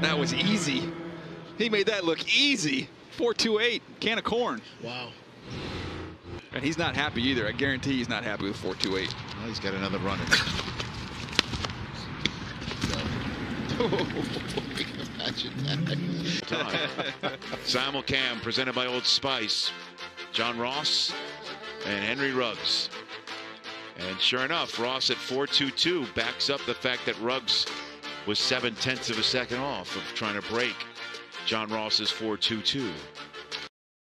That was easy. He made that look easy. 428, can of corn. Wow. And he's not happy either. I guarantee he's not happy with 428. Well, he's got another runner. Imagine that. Simulcam presented by Old Spice. John Ross and Henry Ruggs. And sure enough, Ross at 4.22 backs up the fact that Ruggs was seven tenths of a second off of trying to break John Ross's 4.22.